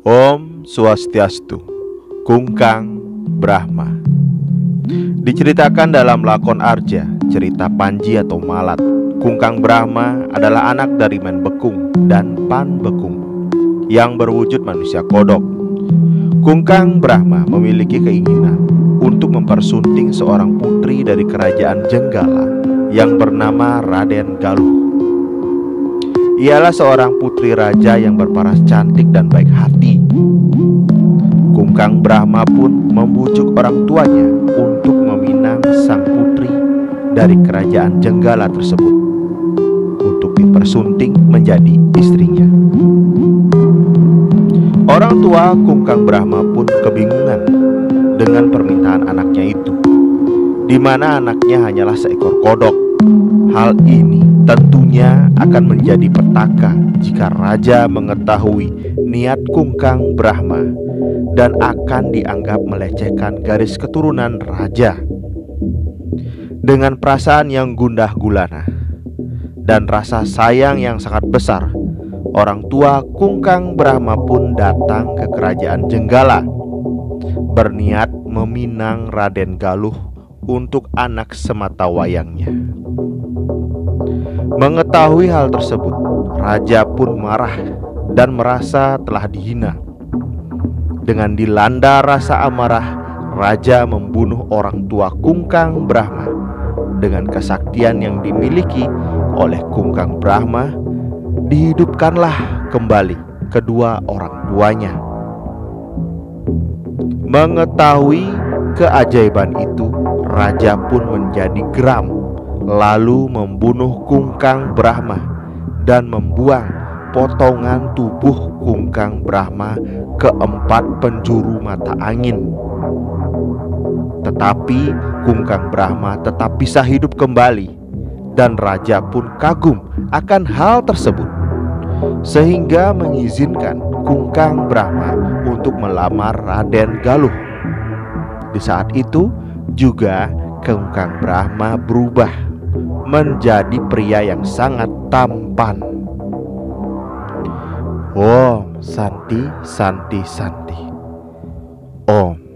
Om Swastiastu, Kungkang Brahma. Diceritakan dalam lakon Arja, cerita Panji atau Malat, Kungkang Brahma adalah anak dari Men Bekung dan Pan Bekung yang berwujud manusia kodok. Kungkang Brahma memiliki keinginan untuk mempersunting seorang putri dari kerajaan Jenggala yang bernama Raden Galuh. Ialah seorang putri raja yang berparas cantik dan baik hati. Kungkang Brahma pun membujuk orang tuanya untuk meminang sang putri dari kerajaan Jenggala tersebut untuk dipersunting menjadi istrinya. Orang tua Kungkang Brahma pun kebingungan dengan permintaan anaknya itu, di mana anaknya hanyalah seekor kodok. Hal ini tentunya akan menjadi petaka jika raja mengetahui niat Kungkang Brahma dan akan dianggap melecehkan garis keturunan raja. Dengan perasaan yang gundah gulana dan rasa sayang yang sangat besar, orang tua Kungkang Brahma pun datang ke kerajaan Jenggala berniat meminang Raden Galuh untuk anak semata wayangnya. Mengetahui hal tersebut, raja pun marah dan merasa telah dihina. Dengan dilanda rasa amarah, raja membunuh orang tua Kungkang Brahma. Dengan kesaktian yang dimiliki oleh Kungkang Brahma, dihidupkanlah kembali kedua orang tuanya. Mengetahui keajaiban itu, raja pun menjadi geram lalu membunuh Kungkang Brahma dan membuang potongan tubuh Kungkang Brahma ke empat penjuru mata angin. Tetapi Kungkang Brahma tetap bisa hidup kembali dan raja pun kagum akan hal tersebut sehingga mengizinkan Kungkang Brahma untuk melamar Raden Galuh. Di saat itu juga Kungkang Brahma berubah menjadi pria yang sangat tampan. Om Santi Santi Santi. Om